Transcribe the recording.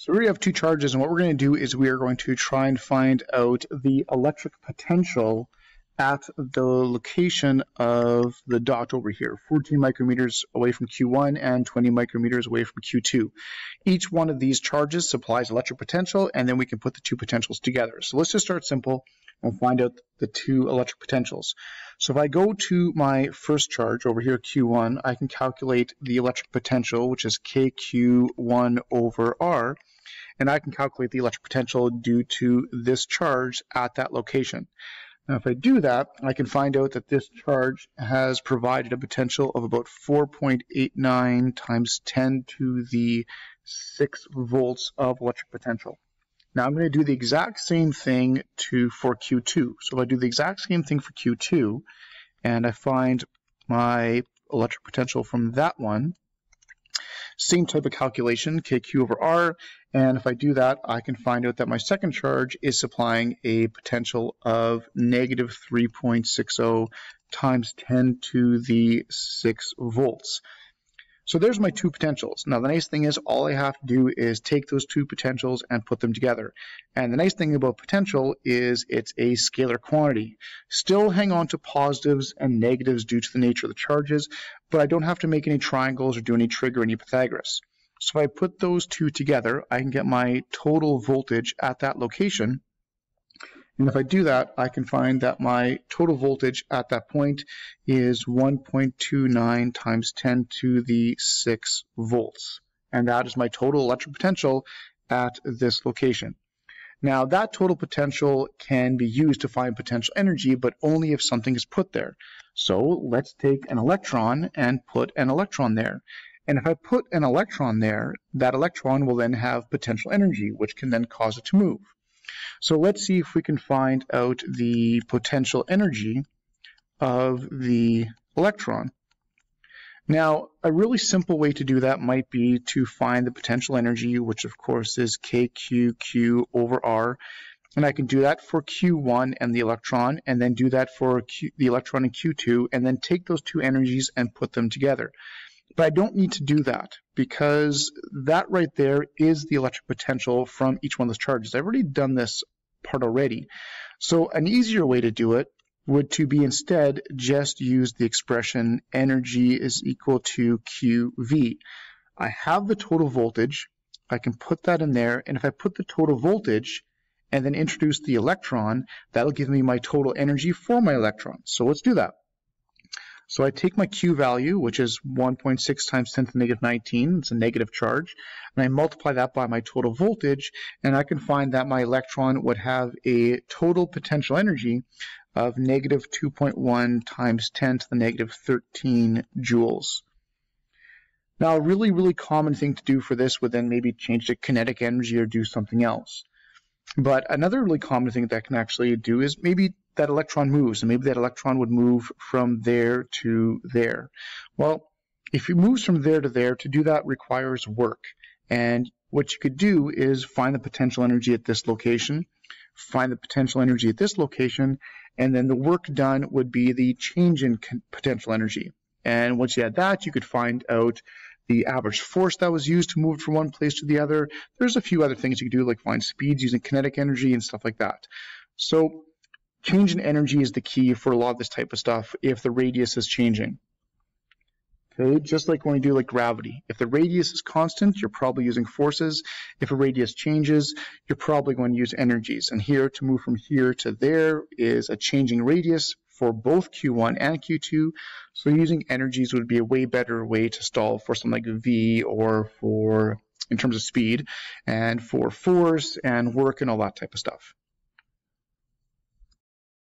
So we have two charges, and what we're going to do is we are going to try and find out the electric potential at the location of the dot over here, 14 micrometers away from Q1 and 20 micrometers away from Q2. Each one of these charges supplies electric potential, and then we can put the two potentials together. So let's just start simple and find out the two electric potentials. So if I go to my first charge over here, Q1, I can calculate the electric potential, which is KQ1 over R, and I can calculate the electric potential due to this charge at that location. Now, if I do that, I can find out that this charge has provided a potential of about 4.89 times 10 to the 6 volts of electric potential. Now I'm going to do the exact same thing to for Q2. So if I do the exact same thing for Q2, and I find my electric potential from that one, same type of calculation, KQ over R, and if I do that, I can find out that my second charge is supplying a potential of negative 3.60 times 10 to the 6 volts. So there's my two potentials. Now the nice thing is all I have to do is take those two potentials and put them together. And the nice thing about potential is it's a scalar quantity. Still hang on to positives and negatives due to the nature of the charges, but I don't have to make any triangles or do any trig or any Pythagoras. So if I put those two together, I can get my total voltage at that location and if I do that, I can find that my total voltage at that point is 1.29 times 10 to the 6 volts. And that is my total electric potential at this location. Now that total potential can be used to find potential energy, but only if something is put there. So let's take an electron and put an electron there. And if I put an electron there, that electron will then have potential energy, which can then cause it to move. So let's see if we can find out the potential energy of the electron. Now, a really simple way to do that might be to find the potential energy, which of course is KQQ over R. And I can do that for Q1 and the electron, and then do that for Q, the electron and Q2, and then take those two energies and put them together. But I don't need to do that because that right there is the electric potential from each one of those charges. I've already done this part already. So an easier way to do it would to be instead just use the expression energy is equal to QV. I have the total voltage. I can put that in there. And if I put the total voltage and then introduce the electron, that'll give me my total energy for my electron. So let's do that. So I take my Q value, which is 1.6 times 10 to the negative 19, it's a negative charge, and I multiply that by my total voltage, and I can find that my electron would have a total potential energy of negative 2.1 times 10 to the negative 13 joules. Now, a really, really common thing to do for this would then maybe change to kinetic energy or do something else. But another really common thing that can actually do is maybe that electron moves, and maybe that electron would move from there to there. Well, if it moves from there to there, to do that requires work. And what you could do is find the potential energy at this location, find the potential energy at this location, and then the work done would be the change in potential energy. And once you had that, you could find out the average force that was used to move from one place to the other. There's a few other things you could do, like find speeds using kinetic energy and stuff like that. So change in energy is the key for a lot of this type of stuff if the radius is changing. Okay, just like when we do like gravity. If the radius is constant, you're probably using forces. If a radius changes, you're probably going to use energies. And here, to move from here to there is a changing radius for both Q1 and Q2. So using energies would be a way better way to stall for something like V or for in terms of speed and for force and work and all that type of stuff.